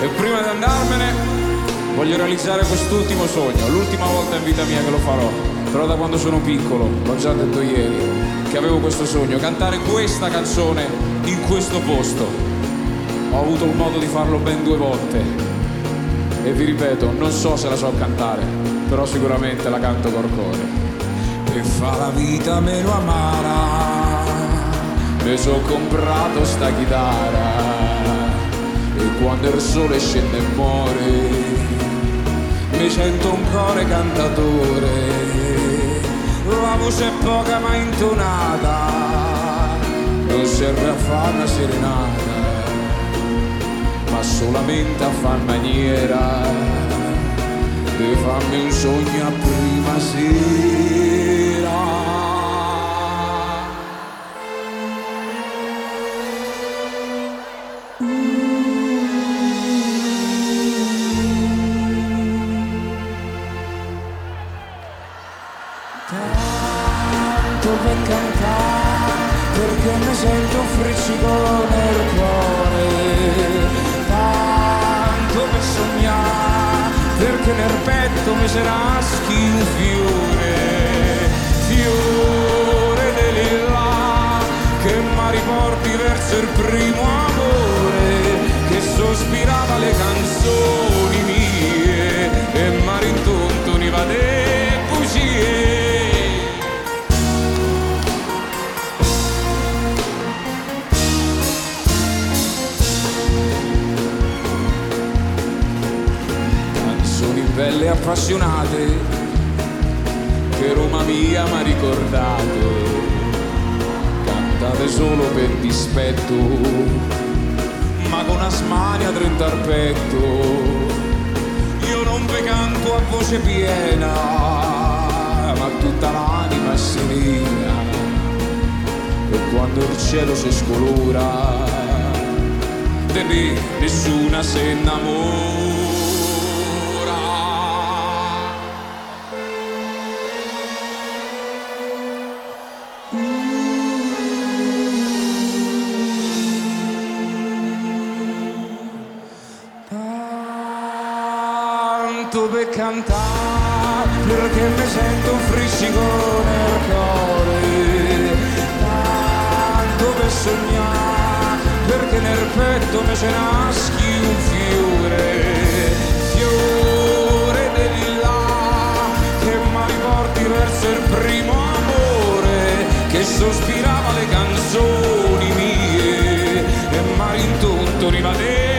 E prima di andarmene voglio realizzare quest'ultimo sogno, l'ultima volta in vita mia che lo farò, però da quando sono piccolo, l'ho già detto ieri, che avevo questo sogno, cantare questa canzone in questo posto. Ho avuto il modo di farlo ben due volte e vi ripeto, non so se la so cantare, però sicuramente la canto col cuore. E fa la vita meno amara, mi sono comprato sta chitarra e quando il sole scende e muore mi sento un cuore cantatore. La voce è poca ma intonata non serve a fare una serenata ma solamente a far maniera di farmi un sogno a prima sera Tanto per cantare, perché mi sento un friccico nel cuore. Tanto per sognare, perché nel petto mi si raschi un fiore. Fiore di lilla, che mi riporti verso il primo amore, che sospirava le canzoni canzoni belle e appassionate che Roma mia mi ha ricordato. Cantate solo per dispetto ma con una smania trenta al petto. Io non vi canto a voce piena ma tutta l'anima è serena e quando il cielo si scolora di me nessuna se innamora Tanto per cantare, perché mi sento un friccico nel cuore. Tanto per sognare, perché nel petto mi se naschi un fiore. Fiore di lilla, che mi riporti verso il primo amore, che sospirava le canzoni mie e mi rintontoniva le